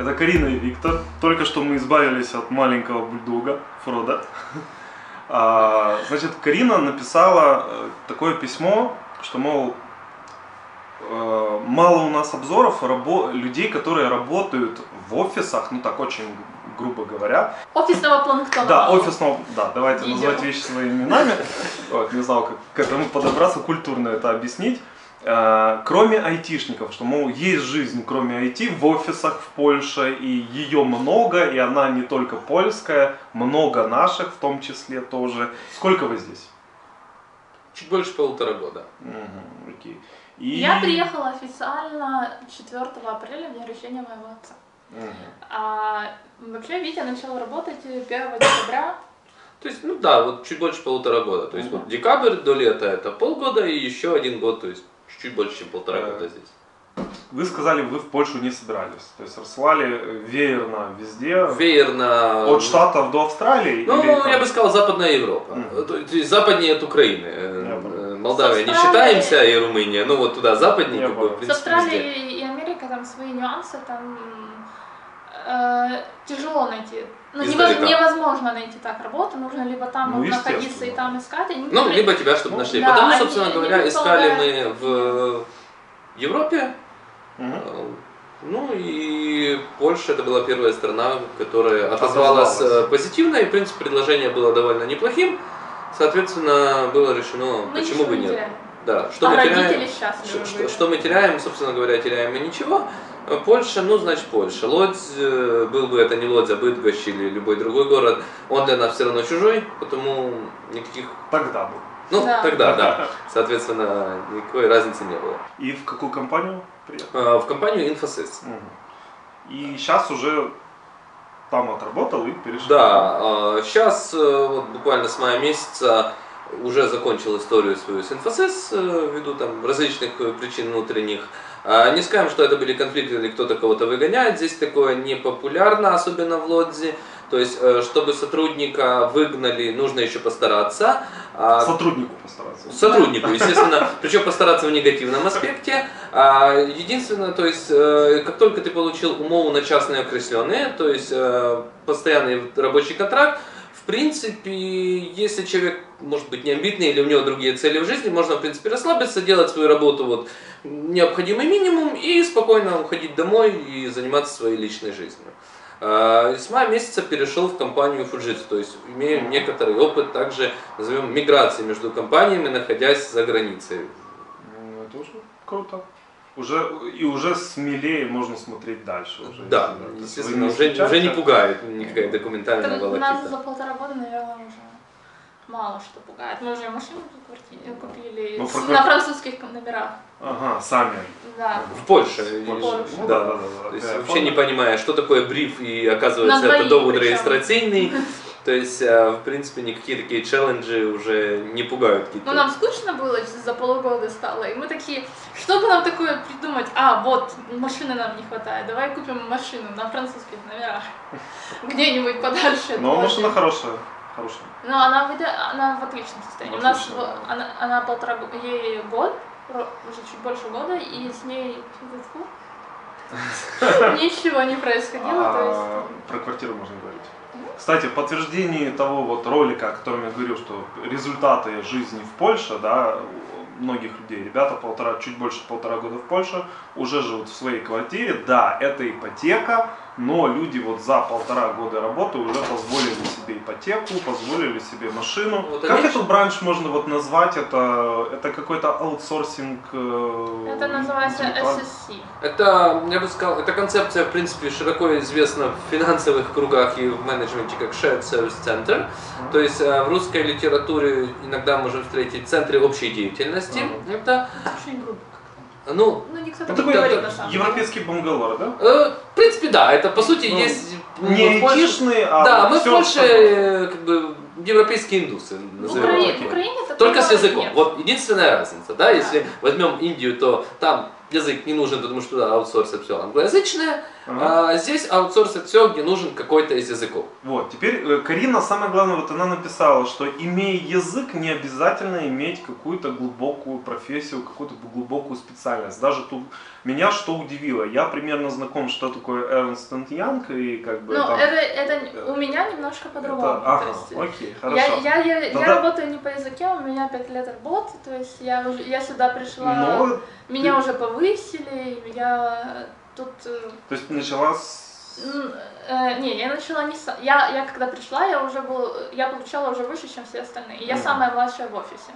Это Карина и Виктор. Только что мы избавились от маленького бульдога Фрода. А, значит, Карина написала э, такое письмо, что, мол, э, мало у нас обзоров рабо- людей, которые работают в офисах, ну так очень грубо говоря. Офисного планктона. Да, офисного, да, давайте Видео. называть вещи своими именами. Вот, не знал, как к этому подобраться, культурно это объяснить. Э, Кроме айтишников, что, мол, есть жизнь кроме IT в офисах в Польше, и ее много, и она не только польская, много наших в том числе тоже. Сколько вы здесь? Чуть больше полутора года. Мгм, окей. И... Я приехала официально 4 апреля, в день рождения моего отца. Мгм. А вообще Витя начал работать 1 декабря. То есть, ну да, вот чуть больше полутора года. То есть Мгм. вот декабрь до лета это полгода и еще один год, то есть чуть больше, чем полтора Э, года здесь. Вы сказали, вы в Польшу не собирались. То есть рассылали э, веерно везде, Веерно... от Штатов до Австралии? Ну, или там- я бы сказал, Западная Европа. Мгм. То есть западнее от Украины. Э, Молдавия не считаемся, и Румыния. Ну вот туда западнее, Я как бы, С. Австралией и Америкой там свои нюансы, там э, тяжело найти. Ну, Издалека. невоз- невозможно найти так работу, нужно либо там Ну, находиться и там искать. и Ну, некоторые- либо тебя, чтобы Ну, нашли. да, Потому, они- собственно они говоря, искали мы в Европе. Мгм. Э, Ну и Польша это была первая страна, которая отозвалась Отозвалась. э, позитивно, и в принципе предложение было довольно неплохим. Соответственно, было решено, Мы почему ничего бы не нет. теряем. Да, что а мы родители теряем? Что, что мы теряем, собственно говоря, теряем мы ничего. Э, Польша, ну, значит, Польша. Лодзь, э, был бы это не Лодзь, а Быдгощ или любой другой город, он для нас все равно чужой, потому никаких... Тогда был. Ну, Да. тогда, да. Соответственно, никакой разницы не было. И в какую компанию приехал? Э, В компанию Infosys. Мгм. И сейчас уже там отработал и перешел. Да, сейчас вот буквально с мая месяца уже закончил историю свою с Infosys э, ввиду там различных э, причин внутренних. А, Не скажем, что это были конфликты или кто-то кого-то выгоняет, здесь такое не популярно, особенно в Лодзе. То есть, э, чтобы сотрудника выгнали, нужно еще постараться. А, Сотруднику постараться. Сотруднику, естественно, причем постараться в негативном аспекте. А, Единственное, то есть, э, как только ты получил умову на частные окресленные, то есть э, постоянный рабочий контракт, в принципе, если человек, может быть, не амбитный или у него другие цели в жизни, можно, в принципе, расслабиться, делать свою работу вот необходимый минимум и спокойно уходить домой и заниматься своей личной жизнью. А, С мая месяца перешел в компанию Fujitsu, то есть имею некоторый опыт также, назовем, миграции между компаниями, находясь за границей. Ну, это уже круто. Уже, и уже смелее можно смотреть дальше. Уже, Да, есть естественно, уже, уже не пугает никакая документальная Это нас за волокита. полтора года, наверное, уже мало что пугает. Мы уже машину кварти- купили Ну, с- про на французских номерах. Ага, сами. Да. В Польше. В Польше. Ну, да. да, да, да, То есть да. вообще не понимая, что такое бриф, и оказывается это довод причем. регистрационный. То есть, э, в принципе, никакие такие челленджи уже не пугают Ну, какие-то. нам скучно было за полгода стало, и мы такие, что бы нам такое придумать? А, вот, машины нам не хватает, давай купим машину на французских номерах, где-нибудь подальше. Но машина хорошая. Хорошая. Но она, в она в отличном состоянии. У нас она, она полтора ей год, уже чуть больше года, и с ней ничего не происходило. А, Про квартиру можно говорить. Кстати, в подтверждении того вот ролика, о котором я говорил, что результаты жизни в Польше, да, многих людей, ребята полтора, чуть больше полтора года в Польше, уже живут в своей квартире, да, это ипотека, но люди вот за полтора года работы уже позволили себе ипотеку, позволили себе машину. Вот как этот бранш можно вот назвать? Это, это какой-то аутсорсинг? э, это называется SSC. Это, я бы сказал, эта концепция, в принципе, широко известна в финансовых кругах и в менеджменте как Shared Service Center. То есть э, в русской литературе иногда можем встретить центры общей деятельности. Ага. Это, Очень грубо как-то. Ну, Ну, никто Это не такой говорит это на самом деле. европейский бангалор, да? э, в принципе, да, это по сути Ну, есть... Не в Польше- айтишный, а Да, мы в Польше э, как бы европейские индусы, В назовем Украине, так. в Украине такого Только с языком. нет. Вот единственная разница, да, если возьмем Индию, то там язык не нужен, потому что туда аутсорсят все англоязычное, Ага. А здесь аутсорсят все, где нужен какой-то из языков. Вот, теперь э, Карина, самое главное, вот она написала, что имея язык, не обязательно иметь какую-то глубокую профессию, какую-то глубокую специальность. Даже тут меня что удивило, я примерно знаком, что такое Эрнст Янг, и как бы Ну, там... это, это у меня немножко по-другому. это- ага, то есть, окей, я, хорошо. я, я, я Тогда- работаю не по языке, у меня 5 лет работы, то есть я, уже, я сюда пришла, Но, меня ты- уже повысили, я тут... э, то есть начала с... э, не, я начала не сам. Я, я когда пришла, я уже был, я получала уже выше, чем все остальные. И я Мгм. самая младшая в офисе.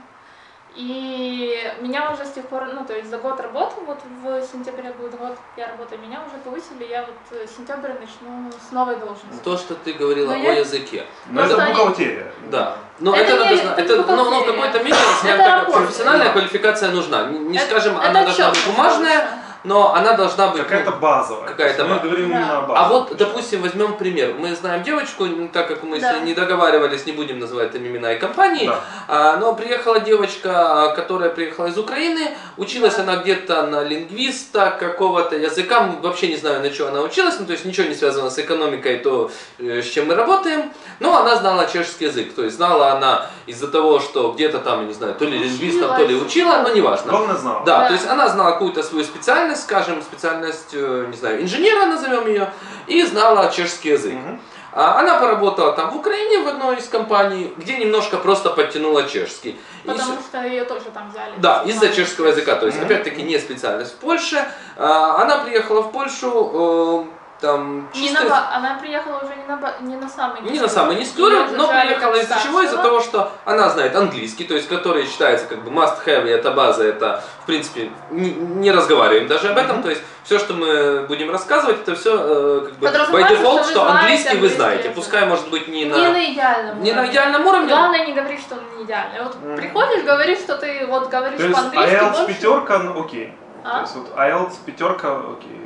И меня уже с тех пор, ну, то есть за год работы, вот в сентябре будет год, я работаю, меня уже повысили, я вот э, сентябрь начну с новой должности. То, что ты говорила Но о я- языке. Ну, это они- бухгалтерия. Да. Но Это это, не- это Это, ну, ну, в какой-то мере, скажем Это так, работа. профессиональная квалификация нужна. Не, не Это- скажем, это она должна быть бумажная. Но она должна быть... ну, Какая-то базовая. какая-то Мы база. говорим Да. именно о А базовой. вот, допустим, возьмем пример. Мы знаем девочку, так как мы Да. с ней не договаривались, не будем называть там имена и компании, Да. А, но приехала девочка, а, которая приехала из Украины, училась Да. она где-то на лингвиста какого-то языка, вообще не знаю, на что она училась, ну, то есть ничего не связано с экономикой, то, э, с чем мы работаем, но она знала чешский язык, то есть знала она из-за того, что где-то там, я не знаю, то ли лингвистом, то ли Училась. учила, но неважно. Главное знала. Да, Да. то есть она знала какую-то свою специальность, скажем, специальность, э, не знаю, инженера назовем ее, и знала чешский язык. Мгм. А Она поработала там в Украине в одной из компаний, где немножко просто подтянула чешский. И Потому с- что ее тоже там взяли. да, из-за чешского языка, то есть Мгм. опять-таки не специальность в Польше. А, Она приехала в Польшу, э, там Не чисто на, из- ба- она приехала уже не на, ба- не на самый не на самый Её уровень, но приехала из-за чего? Из-за того, что она знает английский, то есть который считается как бы must have, и эта база, это в принципе не, не разговариваем даже об этом, Мгм. то есть все, что мы будем рассказывать, это все как бы by default, что что знаете английский вы английский знаете, пускай может быть не Не на на идеальном не на уровне. идеальном уровне, Главное не говорить, что он не идеальный. Вот Мгм. приходишь, говоришь, что ты вот говоришь То есть по-английски IELTS больше. пятерка, ну окей. А? То есть вот IELTS пятерка, окей.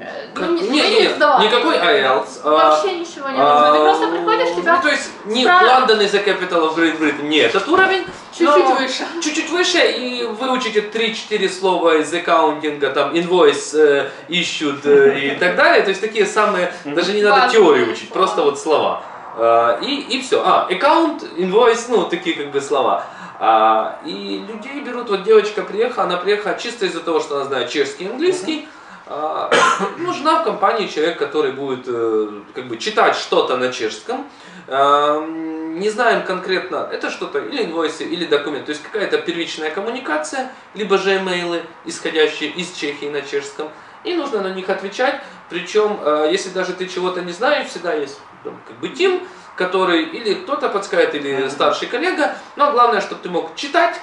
Э, Как- ну, не, мы не, не, сдавали. никакой IELTS. а, Вообще ничего не нужно. Ты а, просто приходишь, тебя Ну, то есть не is the capital of Great Britain, не этот уровень, чуть-чуть выше. чуть-чуть выше и выучите 3-4 слова из аккаунтинга, там invoice, э, issued э, и так далее. То есть такие самые, даже не надо теорию учить, просто вот слова. А, И, и все. А, аккаунт, invoice, ну, такие как бы слова. А, и людей берут, вот девочка приехала, она приехала чисто из-за того, что она знает чешский и английский. А, нужна в компании человек, который будет э, как бы читать что-то на чешском. А, не знаем конкретно, это что-то или инвойсы, или документ, то есть какая-то первичная коммуникация, либо же имейлы, исходящие из Чехии на чешском, и нужно на них отвечать. Причем, э, если даже ты чего-то не знаешь, всегда есть как бы тим, который или кто-то подскажет, или старший коллега, но главное, чтобы ты мог читать,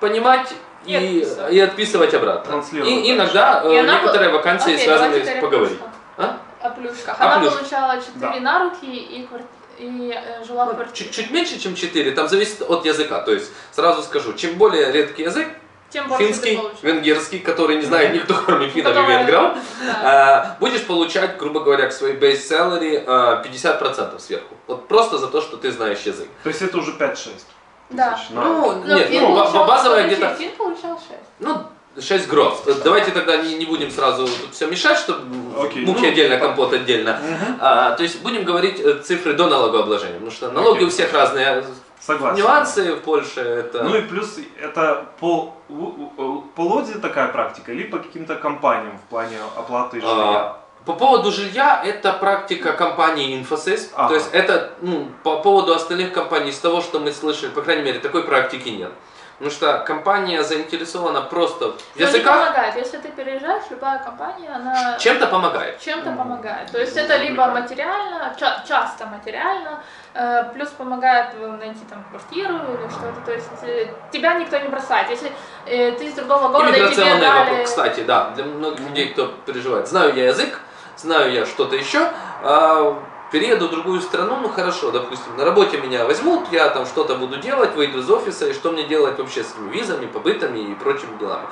понимать И и, отписывать. и отписывать обратно. И иногда э, И она некоторые бы- вакансии Окей, связаны с поговорить. о. А? О плюшках. О Она плюшках. получала 4 Да. на руки и, квар- и э, жила в Ну, квартире. чуть, чуть меньше, чем 4, там зависит от языка. То есть, сразу скажу, чем более редкий язык, Тем финский, венгерский, который не знает никто, кроме финнов и венгров, Да. а, будешь получать, грубо говоря, к своей base salary а, 50% сверху. Вот просто за то, что ты знаешь язык. То есть это уже 5-6. Да. на- Ну, Ну, нет, Фин ну, ба- получал- базовая где-то, Фин получал 6. ну, 6 гроз. Давайте тогда не, не будем сразу тут все мешать, чтобы Окей, муки ну, отдельно, компот отдельно. Мгм. А, то есть будем говорить э, цифры до налогообложения, потому что налоги Окей. у всех разные. Согласен. Нюансы в Польше это... Ну и плюс это по у- по лоде такая практика, либо по каким-то компаниям в плане оплаты жилья. А, По поводу жилья, это практика компании Infosys. Ага. То есть это ну, по поводу остальных компаний, из того, что мы слышали, по крайней мере, такой практики нет. Потому что компания заинтересована просто в Но не языках, помогает. Если ты переезжаешь, любая компания, она чем-то помогает. чем-то Мгм. помогает. То есть это Ну, либо прикольно. материально, ча- часто материально, э, плюс помогает э, найти там квартиру или что-то. То есть э, тебя никто не бросает. Если э, ты из другого города и тебе Иммиграционный дали... вопрос, кстати, да, для многих людей, кто переживает. Знаю я язык, знаю я что-то еще, а, перееду в другую страну, ну хорошо, допустим, на работе меня возьмут, я там что-то буду делать, выйду из офиса, и что мне делать вообще с визами, побытами и прочими делами.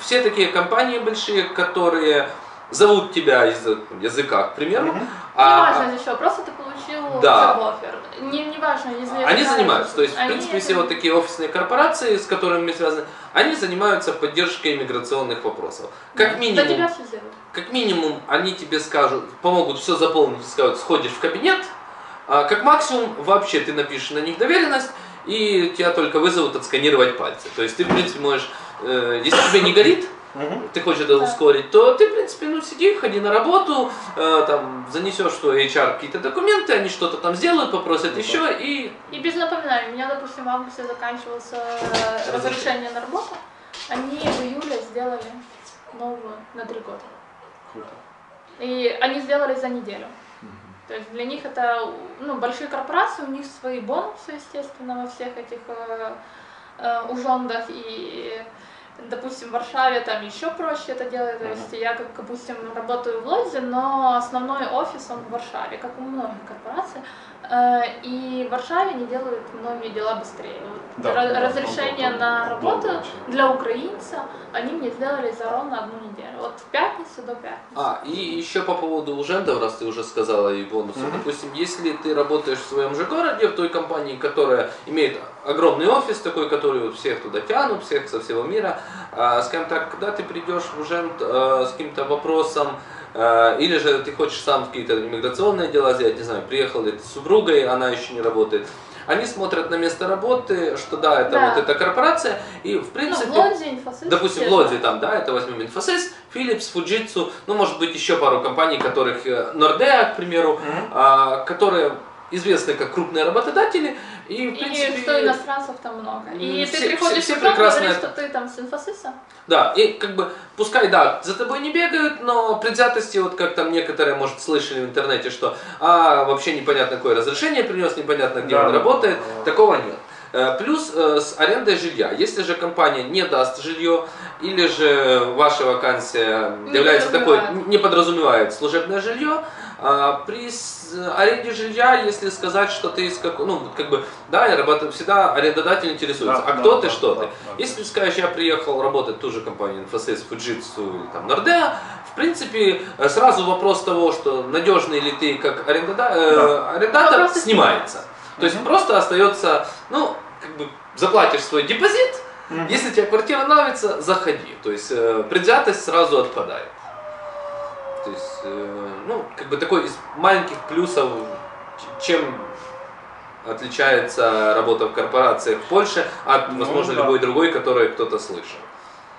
Все такие компании большие, которые зовут тебя из языка, к примеру. Не а, важно здесь что, просто ты получил Да. Не, не важно, если Они это занимаются, то есть, в Они принципе, все это- вот такие офисные корпорации, с которыми мы связаны, они занимаются поддержкой иммиграционных вопросов. Как минимум, тебя все сделают. как минимум, они тебе скажут, помогут все заполнить, скажут, сходишь в кабинет, а как максимум, вообще ты напишешь на них доверенность, и тебя только вызовут отсканировать пальцы. То есть ты, в принципе, можешь, э, если тебе не горит, Мгм. ты хочешь это Да. ускорить, то ты, в принципе, ну сиди, ходи на работу, э, там, занесешь что HR какие-то документы, они что-то там сделают, попросят Ну, еще, и И без напоминаний, у меня, допустим, в августе заканчивался разрешение на работу, они в июле сделали новую на три года. Круто. И они сделали за неделю. То есть для них это, ну, большие корпорации, у них свои бонусы, естественно, во всех этих э, э, ужондах. И, допустим, в Варшаве там еще проще это делать. То есть я, как, допустим, работаю в Лодзе, но основной офис, он в Варшаве, как у многих корпораций. Э, И в Варшаве они делают многие дела быстрее. Вот Да, ра- да, разрешение на работу очень. для украинца они мне сделали за ровно одну неделю. Вот в пятницу до пятницы. А, и еще по поводу ужендов, раз ты уже сказала и бонусов. Мгм. Допустим, если ты работаешь в своем же городе, в той компании, которая имеет огромный офис такой, который вот всех туда тянут, всех со всего мира, а, скажем так, когда ты придешь в ужент а, с каким-то вопросом, или же ты хочешь сам какие-то иммиграционные дела сделать, не знаю, приехал ли ты с супругой, она еще не работает, они смотрят на место работы, что да, это Да. вот эта корпорация, и в принципе... ну, в Лодзе, инфосys. Допустим, в Лодзе там, да, это возьмем Infosys, Philips, Fujitsu, ну, может быть, еще пару компаний, которых, э, Nordea, к примеру, а, которые известны как крупные работодатели, и, в И принципе, что иностранцев там много. И Все- ты приходишь все в Ужон, прекрасно говоришь, что ты там с инфосиса. да, и как бы, пускай, да, за тобой не бегают, но предвзятости, вот как там некоторые, может, слышали в интернете, что, а, вообще непонятно, какое разрешение принес, непонятно, где Да, он да, работает, да. такого нет. Э, Плюс э, с арендой жилья. Если же компания не даст жилье, или же ваша вакансия Не является такой, не подразумевает служебное жилье, при с- аренде жилья, если сказать, что ты из как, ну, как бы, да, я работаю, всегда арендодатель интересуется, Да, а да, кто да, ты, что да, ты. да. Если ты скажешь, я приехал работать в ту же компанию Infosys, Fujitsu или там Nordea, в принципе, э, сразу вопрос того, что надежный ли ты как арендода- э, Да. арендатор, Вопрос снимается. То есть просто остается, ну, как бы заплатишь свой депозит, Мгм. если тебе квартира нравится, заходи. То есть э, предвзятость сразу отпадает. То есть, э, ну, как бы такой из маленьких плюсов, чем отличается работа в корпорациях в Польше от, Ну, возможно, да. любой другой, который кто-то слышал.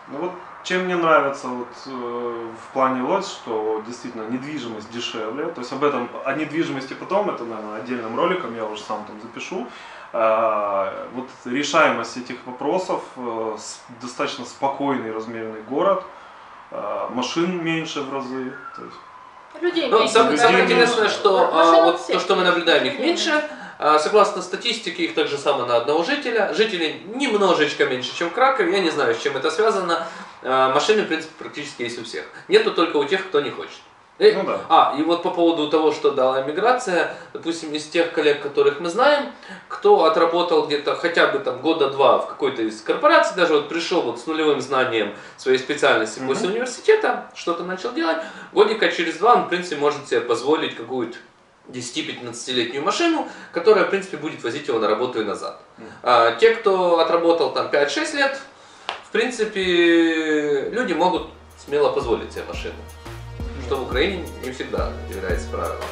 Ну вот чем мне нравится вот, э, в плане Лодз, что действительно недвижимость дешевле. То есть об этом, о недвижимости потом, это, наверное, отдельным роликом я уже сам там запишу. А, вот решаемость этих вопросов, э, достаточно спокойный, размеренный город, машин меньше в разы. То есть, Людей Ну, меньше, самое, людей самое интересное, что а, вот всех то, что мы наблюдаем, их меньше. А, Согласно статистике, их также само на одного жителя. Жителей немножечко меньше, чем в Кракове. Я не знаю, с чем это связано. А, Машины, в принципе, практически есть у всех. Нету только у тех, кто не хочет. Э, Ну да. А, и вот по поводу того, что дала миграция, допустим, из тех коллег, которых мы знаем, кто отработал где-то хотя бы там года два в какой-то из корпораций, даже вот пришел вот с нулевым знанием своей специальности Мгм. после университета, что-то начал делать, годика через два он, в принципе, может себе позволить какую-то 10-15-летнюю машину, которая, в принципе, будет возить его на работу и назад. Мгм. А, те, кто отработал там 5-6 лет, в принципе, люди могут смело позволить себе машину. Что в Украине не всегда является правилом.